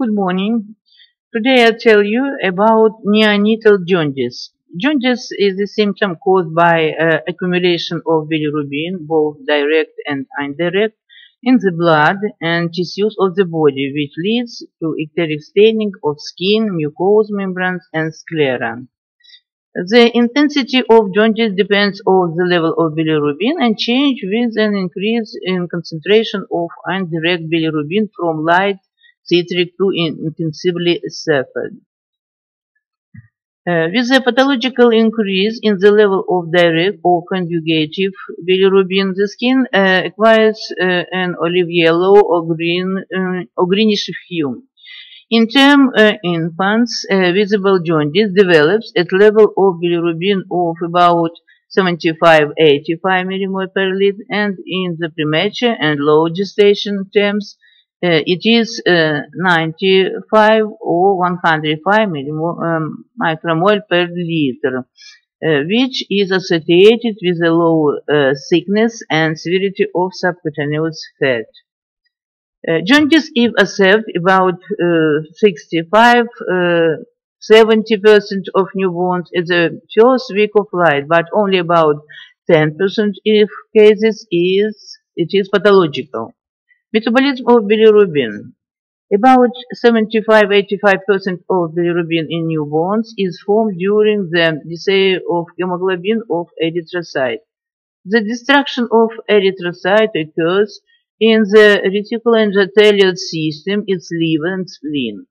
Good morning. Today I'll tell you about neonatal jaundice. Jaundice is a symptom caused by uh, accumulation of bilirubin, both direct and indirect, in the blood and tissues of the body, which leads to icteric staining of skin, mucous membranes, and sclera. The intensity of jaundice depends on the level of bilirubin and change with an increase in concentration of indirect bilirubin from light citric to intensively sulfide. Uh, with a pathological increase in the level of direct or conjugative bilirubin, the skin uh, acquires uh, an olive yellow or green uh, or greenish hue. In term uh, infants, uh, visible jaundice develops at level of bilirubin of about 75-85 millimole per liter, and in the premature and low gestation terms, uh, it is uh, 95 or 105 millimole, um, micromole per liter, uh, which is associated with a low uh, thickness and severity of subcutaneous fat. Uh, jaundice is observed about uh, 65 70% of newborns at the first week of life, but only about 10% of cases is it is pathological. Metabolism of bilirubin. About 75-85% of bilirubin in newborns is formed during the decay of hemoglobin of erythrocyte. The destruction of erythrocyte occurs in the reticuloendothelial system, its liver and spleen.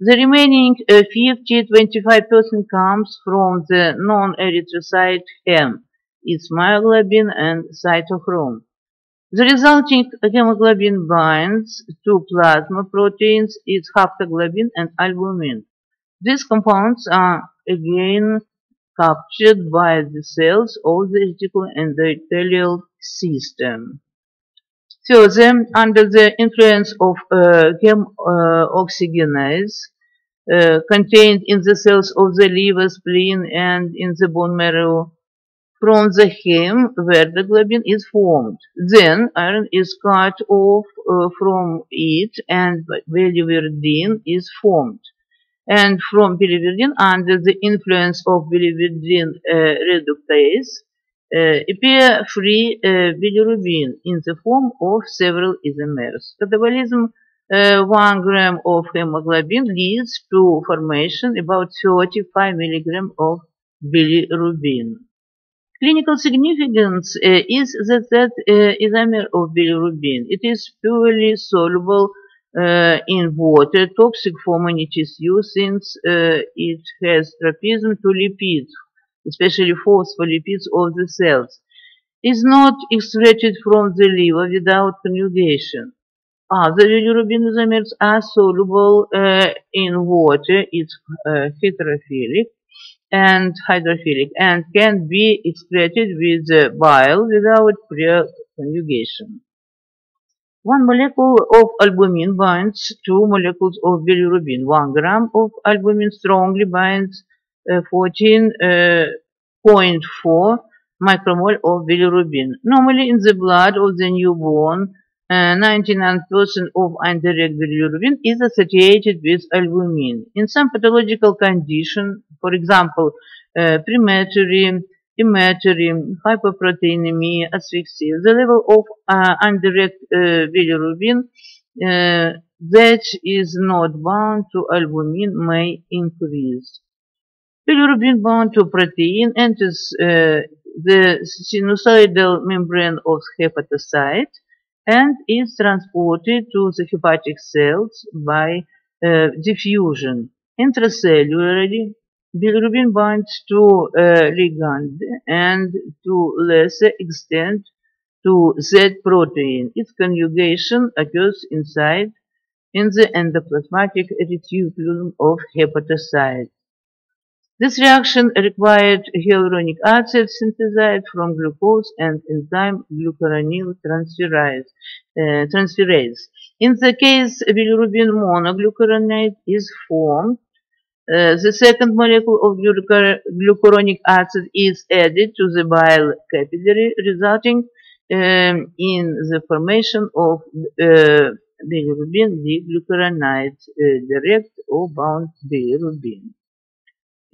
The remaining uh, 50-25% comes from the non-erythrocyte hem, its myoglobin and cytochrome. The resulting hemoglobin binds to plasma proteins, its haptoglobin and albumin. These compounds are again captured by the cells of the the reticuloendothelial system. Further, under the influence of uh, hem uh, oxygenase uh, contained in the cells of the liver, spleen, and in the bone marrow, from the hem where the globin is formed. Then iron is cut off uh, from it and biliverdin is formed. And from biliverdin, under the influence of biliverdin uh, reductase, uh, appear free uh, bilirubin in the form of several isomers. Catabolism uh, 1 gram of hemoglobin leads to formation about 35 milligram of bilirubin. Clinical significance uh, is that that uh, isomer of bilirubin. It is purely soluble uh, in water, toxic for many tissues since it has tropism to lipids, especially phospholipids of the cells. Is not extracted from the liver without conjugation. Other bilirubin isomers are soluble in water. It's heterophilic and hydrophilic and can be excreted with the bile without prior conjugation. One molecule of albumin binds two molecules of bilirubin. One gram of albumin strongly binds uh, 14.4 uh, micromole of bilirubin. Normally in the blood of the newborn, 99% of indirect bilirubin is associated with albumin. In some pathological condition, for example, uh, premature, immature, hyperproteinemia, asphyxia, the level of uh, indirect uh, bilirubin uh, that is not bound to albumin may increase. Bilirubin bound to protein enters uh, the sinusoidal membrane of hepatocyte and is transported to the hepatic cells by uh, diffusion. Intracellularly, bilirubin binds to uh, ligand and to lesser extent to Z protein. Its conjugation occurs inside in the endoplasmatic reticulum of hepatocyte. This reaction required hyaluronic acid synthesized from glucose and enzyme glucuronyl transferase. Uh, transferase. In the case bilirubin monoglucuronate is formed, uh, the second molecule of glucuronic acid is added to the bile capillary, resulting um, in the formation of uh, bilirubin diglucuronide, uh, direct or bound bilirubin.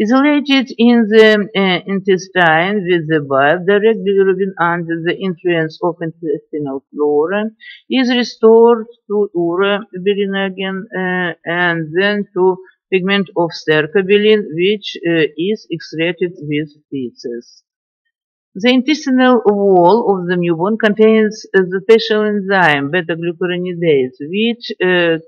Isolated in the uh, intestine with the bile, direct bilirubin under the influence of intestinal flora is restored to urobilinogen uh, and then to pigment of stercobilin, which uh, is excreted with feces. The intestinal wall of the newborn contains the special enzyme beta-glucuronidase, which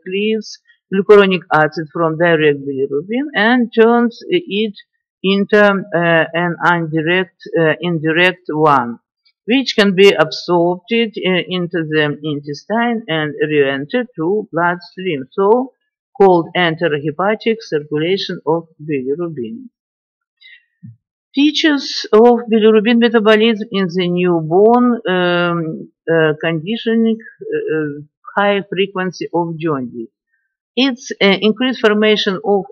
cleaves glucuronic acid from direct bilirubin and turns it into uh, an indirect, uh, indirect one, which can be absorbed uh, into the intestine and re-entered to bloodstream, so called enterohepatic circulation of bilirubin. Features of bilirubin metabolism in the newborn um, uh, conditioning uh, high frequency of jaundice. It's uh, increased formation of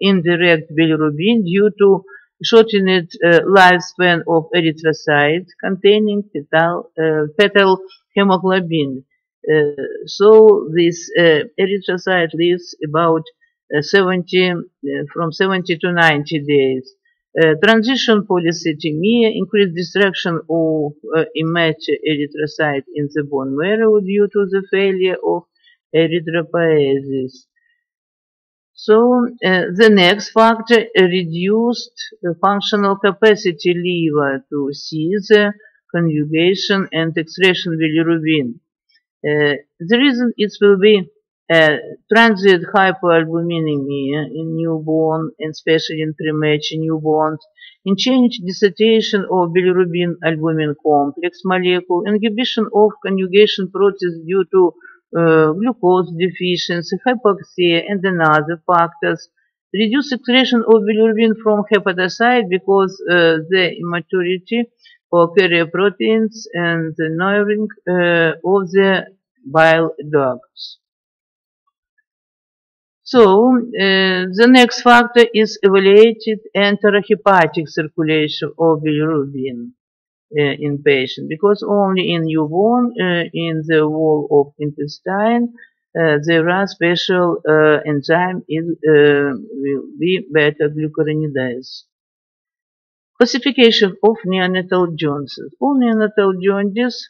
indirect, bilirubin due to shortened uh, lifespan of erythrocytes containing fetal, uh, fetal hemoglobin. Uh, so this uh, erythrocyte lives about uh, 70, from 70 to 90 days. transition polycythemia, increased destruction of immature erythrocyte in the bone marrow due to the failure of erythropoiesis. So uh, the next factor reduced functional capacity liver to see the conjugation and excretion bilirubin. Uh, the reason it will be uh, transient hypoalbuminemia in newborn, and especially in premature newborns, in change dissociation of bilirubin albumin complex molecule, inhibition of conjugation process due to uh, glucose deficiency, hypoxia, and another factors. Reduce excretion of bilirubin from hepatocyte because uh, the immaturity of carrier proteins and the narrowing uh, of the bile ducts. So, the next factor is evaluated enterohepatic circulation of bilirubin. Uh, in patient because only in newborn uh, in the wall of intestine uh, there are special enzyme is will be beta glucuronidase. Classification of neonatal jaundice. All neonatal jaundice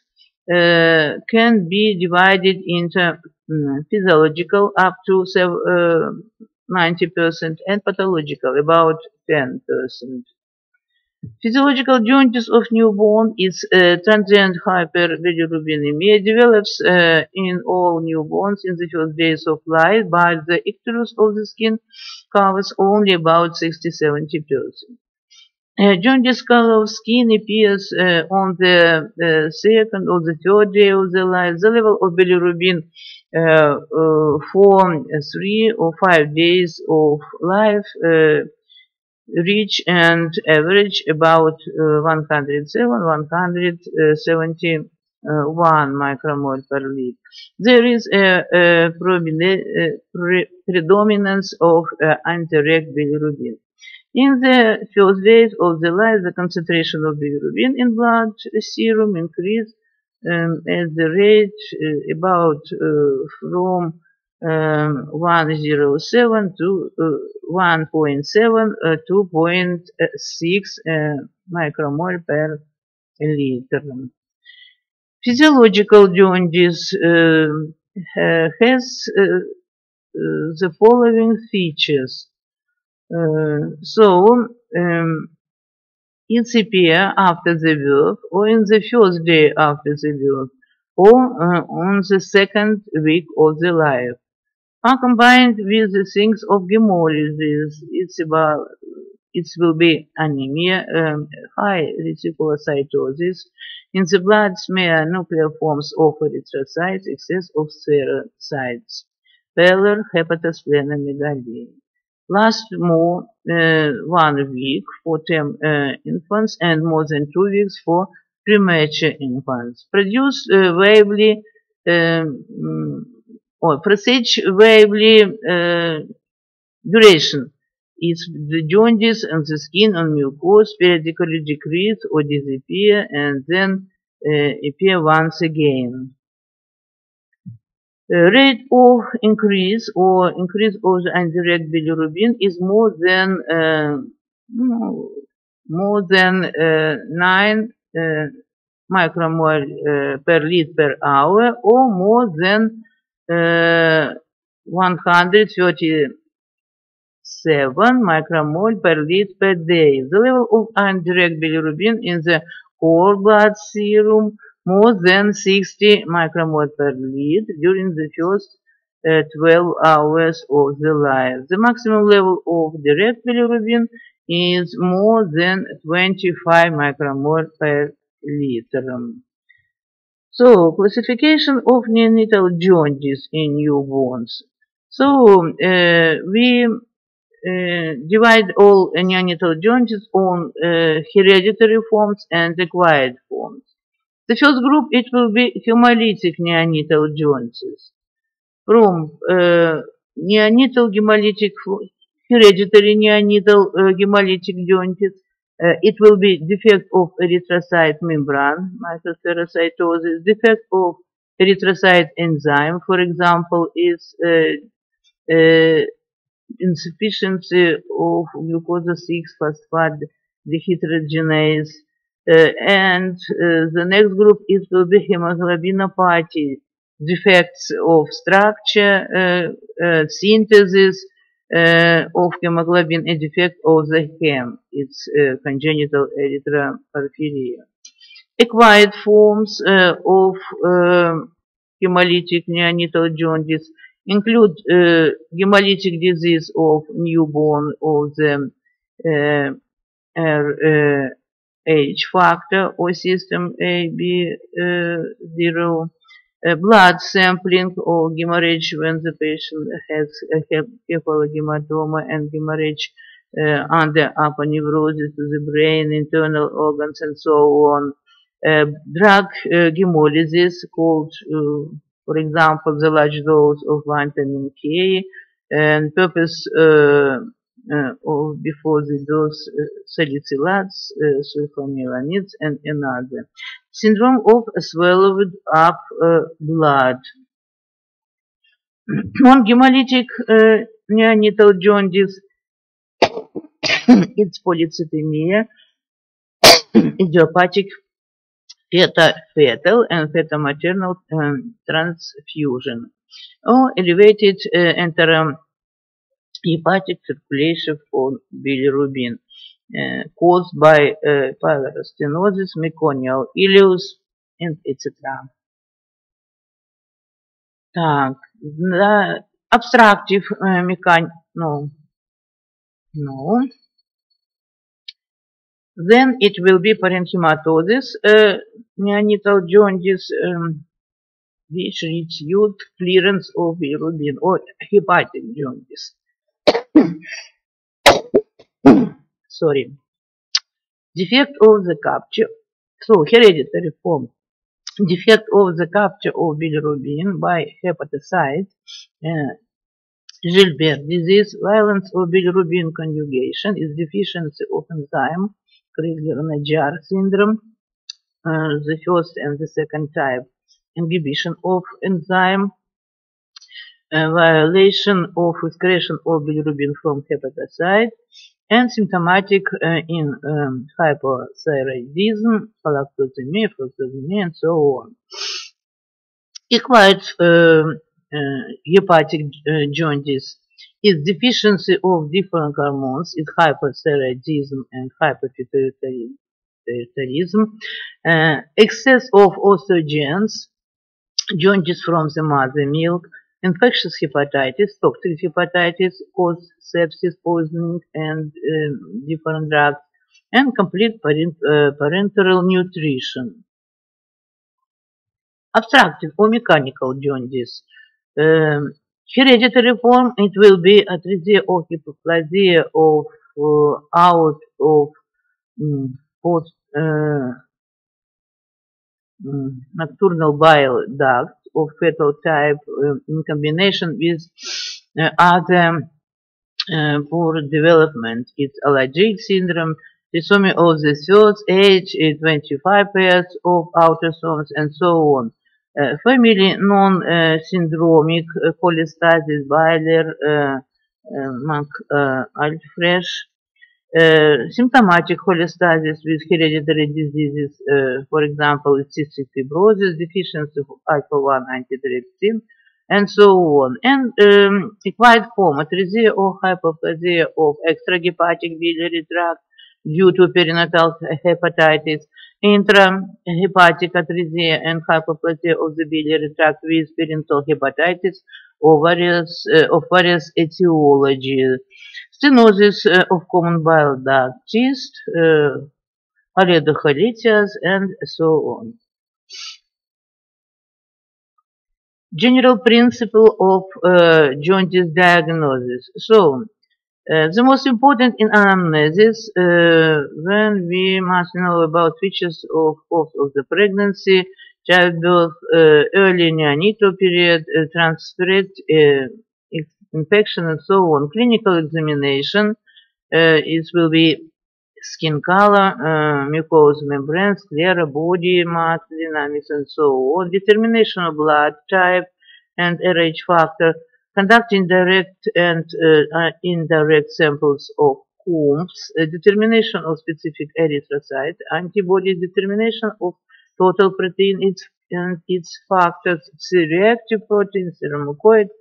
uh, can be divided into um, physiological up to 90% and pathological about 10%. Physiological jaundice of newborn is uh, transient hyperbilirubinemia, develops uh, in all newborns in the first days of life, but the icterus of the skin covers only about 60-70%. Uh, jaundice color of skin appears uh, on the uh, second or the third day of the life. The level of bilirubin uh, uh, for three or five days of life uh, reach and average about uh, 107, 171 micromole per liter. There is a, a, a predominance of uh, anti-reg bilirubin. In the first days of the life, the concentration of bilirubin in blood serum increased um, at the rate uh, about uh, from um, 107 to uh, 1.7 uh, 2.6 uh, micromole per liter. Physiological jaundice um, has the following features. so, um, it's appear after the birth or in the first day after the birth or uh, on the second week of the life are combined with the things of hemolysis. It's about it will be anemia, um, high reticulocytosis, in the blood smear nuclear forms of erythrocytes, excess of spherocytes, pallor, hepatosplenomegaly. Last more uh, one week for term uh, infants and more than two weeks for premature infants. Produce uh, um, or presage variably uh, duration is the jaundice and the skin on mucous periodically decrease or disappear and then uh, appear once again. rate of increase or increase of the indirect bilirubin is more than uh, more than uh, 9 uh, micromole uh, per liter per hour or more than uh, 137 micromole per liter per day. The level of indirect bilirubin in the whole blood serum more than 60 micromole per liter during the first uh, 12 hours of the life. The maximum level of direct bilirubin is more than 25 micromole per liter. So, classification of neonatal jaundice in newborns. So, uh, we uh, divide all neonatal jaundice on uh, hereditary forms and acquired forms. The first group, it will be hemolytic neonatal jaundice. From uh, neonatal hemolytic, hereditary neonatal uh, hemolytic jaundice, uh, it will be defect of erythrocyte membrane, microspherocytosis, defect of erythrocyte enzyme, for example, is uh, uh, insufficiency of glucose 6 phosphate dehydrogenase, uh, and uh, the next group it will be hemoglobinopathy, defects of structure, uh, synthesis of hemoglobin, a defect of the hem, it's uh, congenital erythroporphyria. Acquired forms of hemolytic neonatal jaundice include hemolytic disease of newborn of the H factor or system AB0, uh, blood sampling or hemorrhage when the patient has a hematoma and hemorrhage uh, under aponeurosis to the brain, internal organs, and so on. Uh, drug hemolysis called, for example, the large dose of vitamin K, and purpose uh, or before the dose uh, salicylates, uh, and another. Syndrome of swallowed up blood. Non-hemolytic neonatal jaundice, it's polycythemia, idiopathic fetal and fetomaternal um, transfusion, or elevated uh, enterom hepatic circulation for bilirubin caused by pylorostenosis, meconial ileus and etc. Так, да, obstructive uh. Then it will be parenchymatosis, э, neonatal jaundice, э, which leads to clearance of bilirubin or hepatic jaundice. Sorry. Defect of the capture. So, hereditary form. Defect of the capture of bilirubin by hepatocyte. Uh, Gilbert disease, violence of bilirubin conjugation is deficiency of enzyme, Crigler-Najjar syndrome, uh, the first and the second type, inhibition of enzyme, violation of excretion of bilirubin from hepatocyte, and symptomatic uh, in um, hypothyroidism, galactosemia, and so on. Acquired uh, uh, hepatic uh, jaundice is deficiency of different hormones, is hypothyroidism and hypopituitarism, uh, excess of oestrogens, jaundice from the mother milk, Infectious hepatitis, toxic hepatitis cause sepsis, poisoning, and um, different drugs, and complete parent, uh, parenteral nutrition. Obstructive or mechanical jaundice. Um, hereditary form, it will be atresia or hypoplasia of uh, out of um, post uh, um, nocturnal bile duct of fetal type uh, in combination with uh, other uh, poor development. It's Alagille syndrome, trisomy of the third age, 25 pairs of autosomes, and so on. Uh, family non-syndromic uh, cholestasis, Weiler, uh, Mac Alfresh, symptomatic cholestasis with hereditary diseases, for example, cystic fibrosis, deficiency of alpha-1 antitrypsin, and so on. And um, acquired form, atresia or hypoplasia of extrahepatic biliary tract due to perinatal hepatitis, intrahepatic atresia and hypoplasia of the biliary tract with perinatal hepatitis or various, uh, of various etiologies, stenosis uh, of common bile duct cyst, uh, and so on. General principle of uh, jaundice diagnosis. So, uh, the most important in anamnesis, uh, when we must know about features of, of, of the pregnancy, childbirth, early neonatal period, transferred infection and so on. Clinical examination, it will be skin color, mucous membrane, sclera, body mass, dynamics and so on. Determination of blood type and RH factor. Conducting direct and uh, uh, indirect samples of Coombs, determination of specific erythrocyte, antibody determination of total protein. Its, and its factors, C-reactive protein, seromucoid, uh,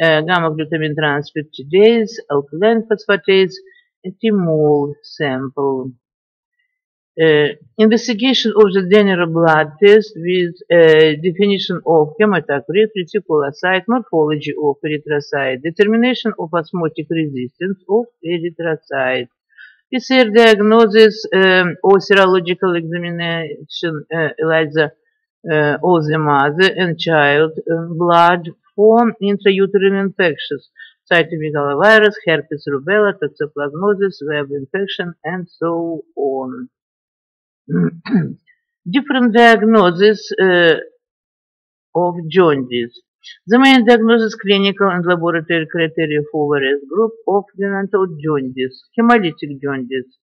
gamma-glutamine transpeptidase, alkaline phosphatase, a thymol sample. Uh, investigation of the general blood test with definition of hematocrit, reticulocyte, morphology of erythrocyte, determination of osmotic resistance of erythrocyte. PCR diagnosis um, or serological examination uh, ELISA uh, of the mother and child uh, blood for intrauterine infections, cytomegalovirus, herpes rubella, toxoplasmosis, web infection, and so on. different diagnoses uh, of jaundice. The main diagnosis, clinical and laboratory criteria for various group of neonatal jaundice, hemolytic jaundice.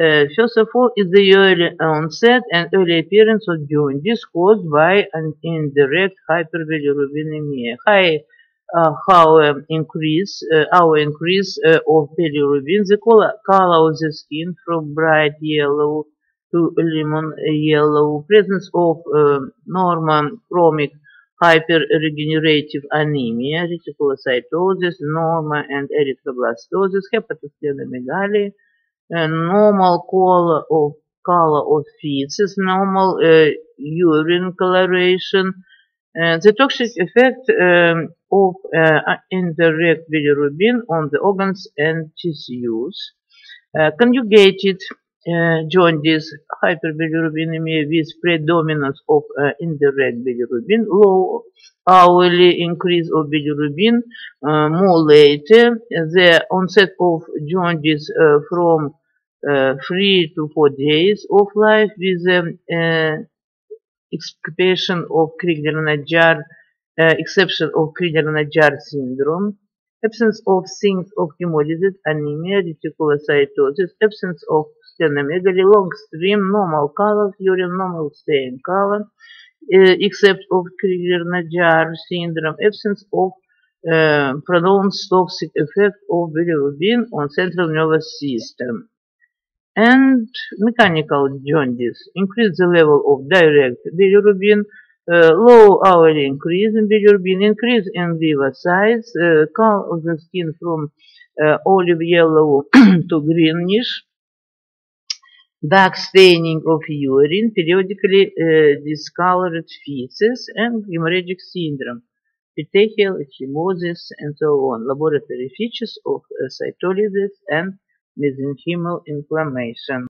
Uh, first of all, is the early onset and early appearance of jaundice caused by an indirect hyperbilirubinemia. High uh, how um, increase uh, our increase uh, of bilirubin, the color, color of the skin from bright yellow to lemon yellow, presence of uh, normal chromic hyperregenerative anemia, reticulocytosis, normal and erythroblastosis, hepatosplenomegaly, uh, normal color of color of feces, normal uh, urine coloration, uh, the toxic effect um, of uh, indirect bilirubin on the organs and tissues, conjugated jaundice, hyperbilirubinemia with predominance of uh, indirect bilirubin, low hourly increase of bilirubin, uh, more later, the onset of jaundice uh, from uh, 3 to 4 days of life with um, uh, of Crigler-Najjar, exception of Crigler-Najjar syndrome, absence of signs of hemolysis, anemia, reticulocytosis, absence of splenomegaly, long stream, normal color, urine normal stain color, except of Crigler-Najjar syndrome, absence of uh, pronounced toxic effect of bilirubin on central nervous system. And mechanical jaundice increase the level of direct bilirubin, uh, low hourly increase in bilirubin, increase in liver size, uh, color of the skin from uh, olive yellow to greenish, dark staining of urine, periodically uh, discolored feces, and hemorrhagic syndrome, petechial ecchymosis, and so on, laboratory features of uh, cytolysis and mesenchymal inflammation.